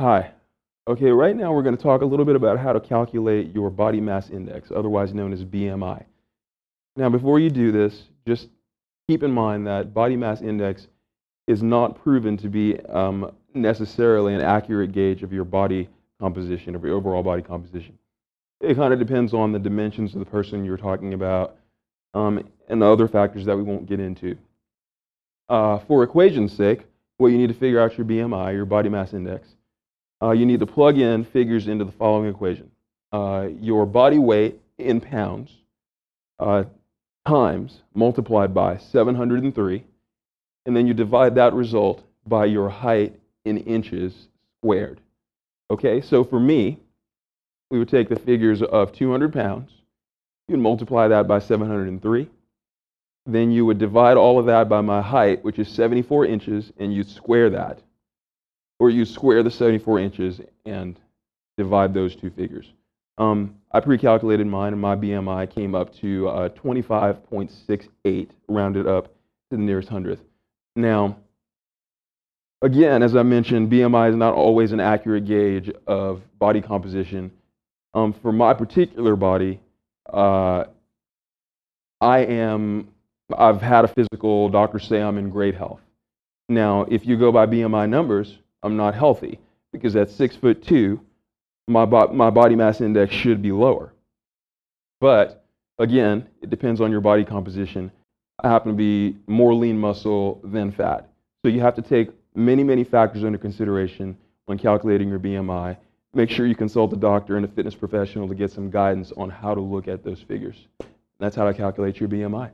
Hi. Okay, right now we're going to talk a little bit about how to calculate your body mass index, otherwise known as BMI. Now, before you do this, just keep in mind that body mass index is not proven to be um, necessarily an accurate gauge of your body composition, of your overall body composition. It kind of depends on the dimensions of the person you're talking about um, and the other factors that we won't get into. Uh, for equation's sake, what you need to figure out your BMI, your body mass index, uh, you need to plug in figures into the following equation. Uh, your body weight in pounds uh, times multiplied by 703, and then you divide that result by your height in inches squared. Okay, so for me, we would take the figures of 200 pounds, you'd multiply that by 703, then you would divide all of that by my height, which is 74 inches, and you'd square that or you square the 74 inches and divide those two figures. Um, I pre-calculated mine, and my BMI came up to uh, 25.68, rounded up to the nearest hundredth. Now, again, as I mentioned, BMI is not always an accurate gauge of body composition. Um, for my particular body, uh, I am, I've had a physical, doctors say I'm in great health. Now, if you go by BMI numbers, I'm not healthy because at six foot two, my, bo- my body mass index should be lower. But again, it depends on your body composition. I happen to be more lean muscle than fat. So you have to take many, many factors into consideration when calculating your BMI. Make sure you consult a doctor and a fitness professional to get some guidance on how to look at those figures. That's how to calculate your BMI.